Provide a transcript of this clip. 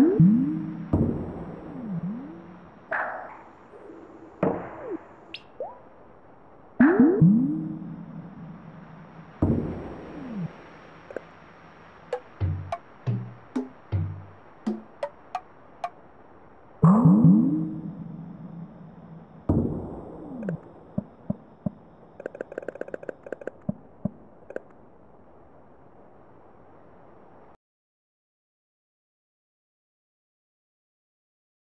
Mm-hmm.